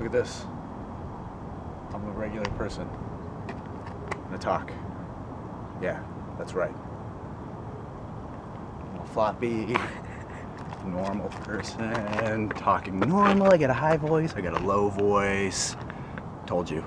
Look at this. I'm a regular person. I'm gonna talk. Yeah, that's right. I'm a floppy, normal person, talking normal. I got a high voice, I got a low voice. Told you.